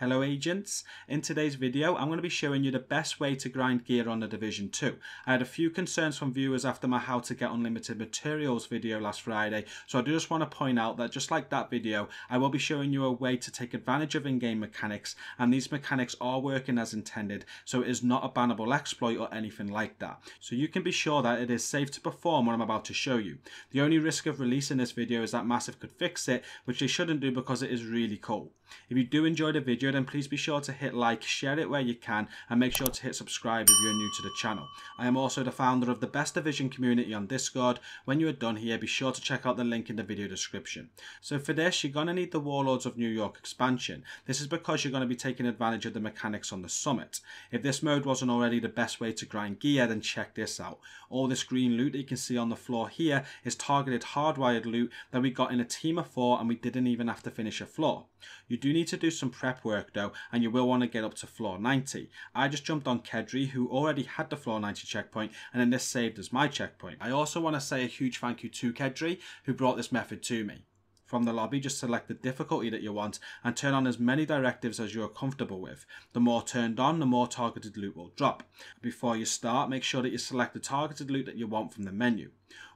Hello agents, in today's video I'm going to be showing you the best way to grind gear on the Division 2. I had a few concerns from viewers after my how to get unlimited materials video last Friday so I do just want to point out that just like that video I will be showing you a way to take advantage of in-game mechanics and these mechanics are working as intended so it is not a bannable exploit or anything like that. So you can be sure that it is safe to perform what I'm about to show you. The only risk of releasing this video is that Massive could fix it which they shouldn't do because it is really cool. If you do enjoy the video then please be sure to hit like, share it where you can and make sure to hit subscribe if you're new to the channel. I am also the founder of the Best Division community on Discord. When you are done here be sure to check out the link in the video description. So for this you're going to need the Warlords of New York expansion. This is because you're going to be taking advantage of the mechanics on the summit. If this mode wasn't already the best way to grind gear then check this out. All this green loot that you can see on the floor here is targeted hardwired loot that we got in a team of four and we didn't even have to finish a floor. You do need to do some prep work though and you will want to get up to floor 90. I just jumped on Kedri who already had the floor 90 checkpoint and then this saved as my checkpoint. I also want to say a huge thank you to Kedri who brought this method to me. From the lobby, just select the difficulty that you want and turn on as many directives as you are comfortable with. The more turned on, the more targeted loot will drop. Before you start, make sure that you select the targeted loot that you want from the menu.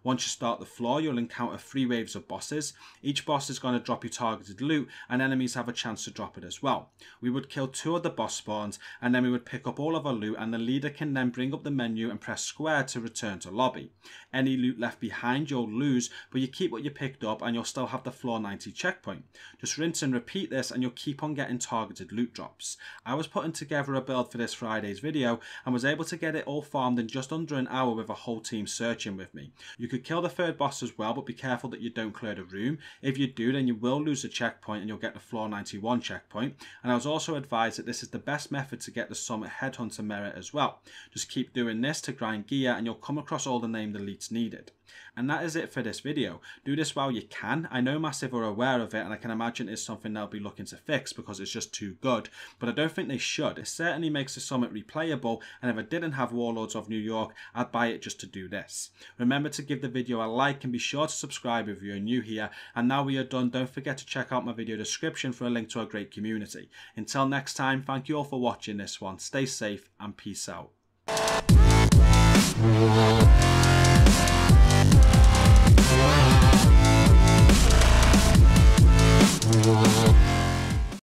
Once you start the floor, you'll encounter three waves of bosses. Each boss is going to drop you targeted loot and enemies have a chance to drop it as well. We would kill two of the boss spawns and then we would pick up all of our loot and the leader can then bring up the menu and press square to return to lobby. Any loot left behind you'll lose but you keep what you picked up and you'll still have the floor 90 checkpoint. Just rinse and repeat this and you'll keep on getting targeted loot drops. I was putting together a build for this Friday's video and was able to get it all farmed in just under an hour with a whole team searching with me. You could kill the third boss as well, but be careful that you don't clear the room. If you do, then you will lose the checkpoint and you'll get the floor 91 checkpoint. And I was also advised that this is the best method to get the Summit Headhunter merit as well. Just keep doing this to grind gear and you'll come across all the named elites needed. And that is it for this video. Do this while you can. I know Massive are aware of it and I can imagine it's something they'll be looking to fix because it's just too good. But I don't think they should. It certainly makes the Summit replayable and if I didn't have Warlords of New York, I'd buy it just to do this. Remember to give the video a like and be sure to subscribe if you're new here. And now we are done, don't forget to check out my video description for a link to our great community. Until next time, thank you all for watching this one. Stay safe and peace out.